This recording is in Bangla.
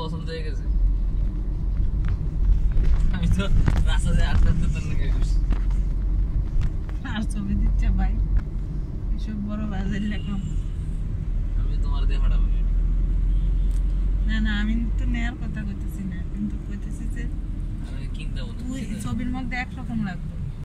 পছন্দ হয়ে গেছে আমি আর ছবি দিচ্ছে ভাই। এসব বড় বাজার লেখাম আমি তোমার দিয়ে পাঠাবো না আমি তো নেয়ার কথা কইতেছি না কিন্তু কইতেছি যে তুই ছবির মধ্যে একরকম লাগবে।